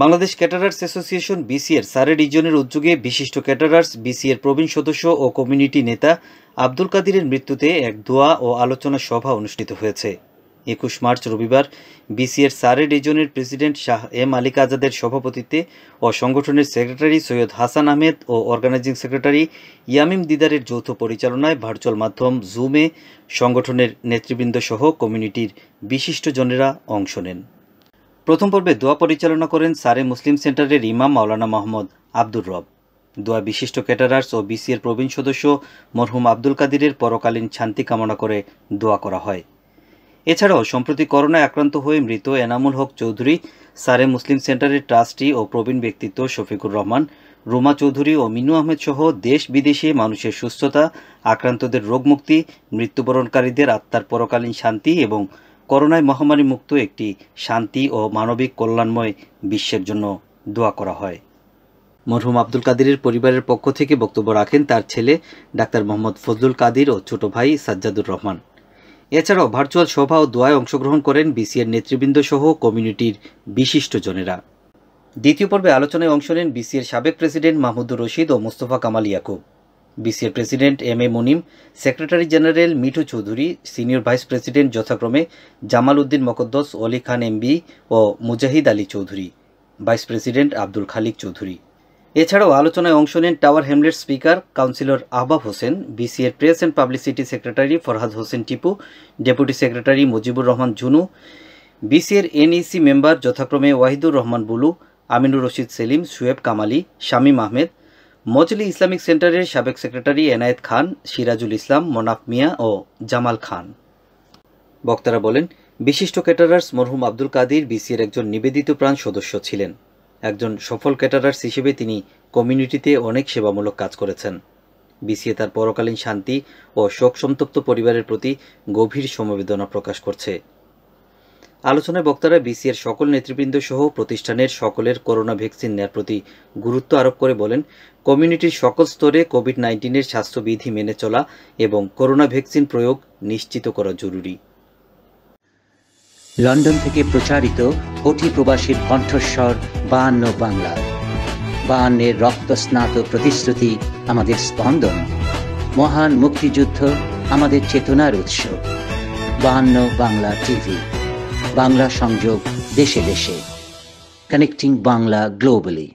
Bangladesh caterers association বিসিএর সারে রিজনের উদ্যোগে বিশিষ্ট ক্যাটারার্স বিসিএর প্রবীণ সদস্য ও কমিউনিটি নেতা আব্দুল কাদিরের মৃত্যুতে এক দোয়া ও আলোচনা সভা অনুষ্ঠিত হয়েছে। একুশ মার্চ রবিবার বিসিএর সারে রিজনের প্রেসিডেন্ট শাহ এম আলিক আজাদের সভাপতিত্বে ও সংগঠনের সেক্রেটারি সৈয়দ হাসান আহমেদ ও অর্গানাইজিং সেক্রেটারি ইয়ামিম দিদারের যৌথ পরিচালনায় ভার্চুয়াল মাধ্যম জুমে সংগঠনের নেতৃবৃন্দ সহ কমিউনিটির বিশিষ্টজনেরা অংশ নেন। প্রথম পর্বে দোয়া পরিচালনা করেন সারে মুসলিম সেন্টারের ইমাম মাওলানা মোহাম্মদ আব্দুর রব। দোয়া বিশিষ্ট ক্যাটারার্স ও বিসিএর প্রবীণ সদস্য মরহুম আব্দুল কাদিরের পরকালীন শান্তি কামনা করে দোয়া করা হয়। এছাড়াও সম্প্রতি করোনায় আক্রান্ত হয়ে মৃত এনামুল হক চৌধুরী, সারে মুসলিম সেন্টারের ট্রাস্টি ও প্রবীণ ব্যক্তিত্ব শফিকুর রহমান, রুমা চৌধুরী ও মিনু আহমেদ সহ দেশ বিদেশে মানুষের সুস্থতা, আক্রান্তদের রোগমুক্তি, মৃত্যুবরণকারীদের আত্মার পরকালীন শান্তি এবং করোনায় মহামারী মুক্ত একটি শান্তি ও মানবিক কল্যাণময় বিশ্বের জন্য দোয়া করা হয়। মরহুম আব্দুল কাদিরের পরিবারের পক্ষ থেকে বক্তব্য রাখেন তার ছেলে ডাক্তার মোহাম্মদ ফজলুল কাদির ও ছোট ভাই সাজ্জাদুর রহমান। এছাড়াও ভার্চুয়াল সভা ও দোয়ায় অংশগ্রহণ করেন বিসিএর নেতৃবৃন্দ সহ কমিউনিটির বিশিষ্টজনেরা দ্বিতীয় পর্বে আলোচনায় অংশ নেন বিসিএর সাবেক প্রেসিডেন্ট মাহমুদুর রশিদ ও Mostafa Kamal Yakub. বিসিএর president M A Munim, secretary general Mithu Chowdhury, senior vice president যথাক্রমে জামাল উদ্দিন মকদ্দস, অলি খান এমবি ও মুজাহিদ আলী চৌধুরী, ভাইস প্রেসিডেন্ট আব্দুল খালিক চৌধুরী। এছাড়াও আলোচনায় অংশ নেন Tower Hamlet speaker, councillor Ahbab Hossain, বিসিএর press and publicity secretary Farhad Hossain Tipu, deputy secretary Mujibur Rahman Junu বিসিএর NEC member যথাক্রমে Wahidur Rahman Bulu, Aminur Rashid Selim Suyeb Kamali, Shamim Ahmed মজলি Islamic সেন্টারের সাবেক secretary Enayet Khan, Sirajul Islam, Monaf Miah ও জামাল খান। বক্তারা বলেন, বিশিষ্ট ক্যাটারার্স মরহুম আব্দুল কাদির বিসিএর একজন নিবেদিত প্রাণ সদস্য ছিলেন। একজন সফল ক্যাটারার্স হিসেবে তিনি কমিউনিটিতে অনেক সেবামূলক কাজ করেছেন। বিসিএ তার পরকালীন শান্তি ও শোক সন্তপ্ত পরিবারের প্রতি গভীর সমবেদনা প্রকাশ করছে। আলোচনায় বক্তারা বিসিএর সকল নেতৃবৃন্দ সহ প্রতিষ্ঠানের সকলের করোনা ভ্যাকসিন নেয়ার প্রতি গুরুত্ব আরোপ করে বলেন, কমিউনিটির সকল স্তরে কোভিড নাইন্টিনের স্বাস্থ্যবিধি মেনে চলা এবং করোনা ভ্যাকসিন প্রয়োগ নিশ্চিত করা জরুরি। লন্ডন থেকে প্রচারিত কোটি প্রবাসীর কণ্ঠস্বর, বায়ান্ন বাংলা। বায়ান্নের রক্তস্নাত প্রতিশ্রুতি, আমাদের স্পন্দন। মহান মুক্তিযুদ্ধ, আমাদের চেতনার উৎস। বায়ান্ন বাংলা টিভি। বাংলা সংযোগ দেশে দেশে কানেক্টিং বাংলা গ্লোবালি